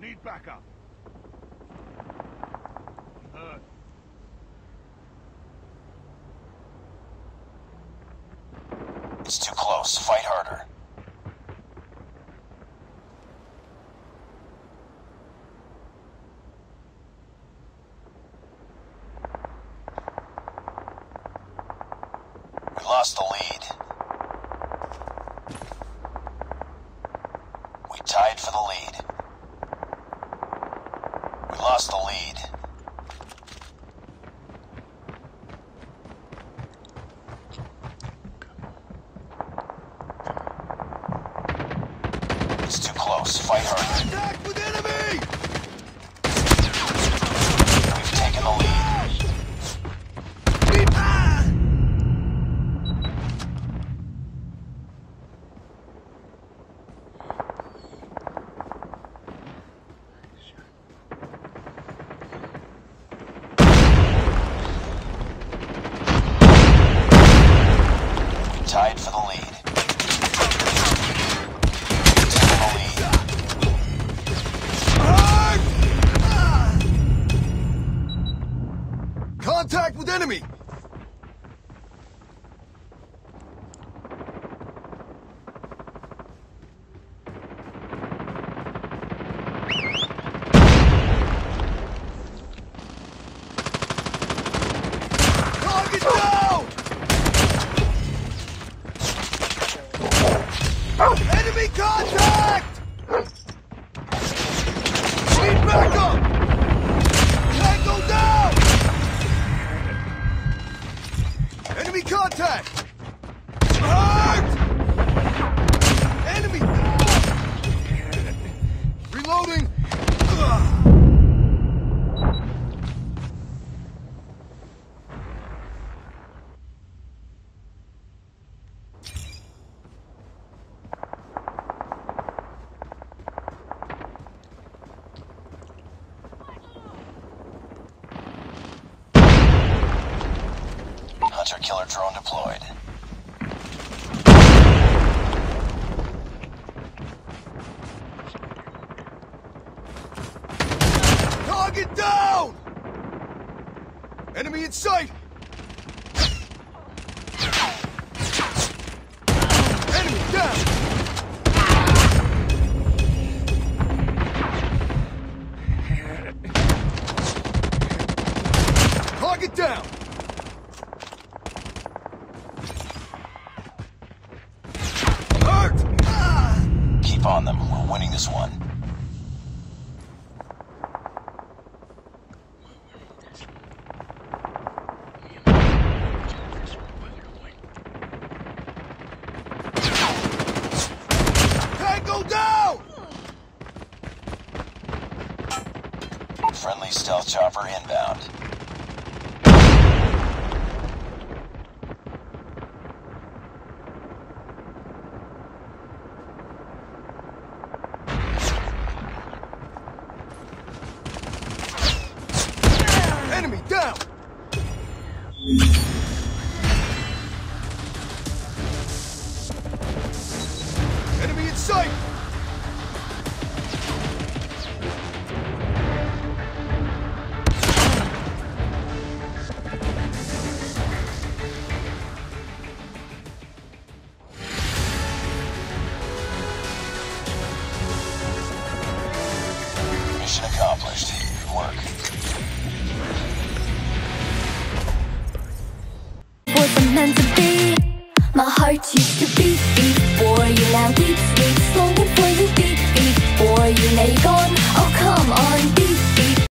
Need backup. It's too close. Fight harder. We lost the lead. We tied for the lead. We lost the lead. It's too close. Fight harder. Contact with enemy! We've taken the lead. Ah! We tied for the lead. The lead. Contact with enemy! Target down! Enemy contact! Enemy contact! Hurt! Enemy down! Reloading! Ugh. Hunter killer drone deployed. Target down! Enemy in sight! On them. We're winning this one. Tango down! Friendly stealth chopper inbound. Enemy down! Enemy in sight! Mission accomplished. Good work. Wasn't meant to be. My heart used to beat, beat for you now, beat, beat, slow for you, beat, beat for you. Now you're gone. Oh come on, beat.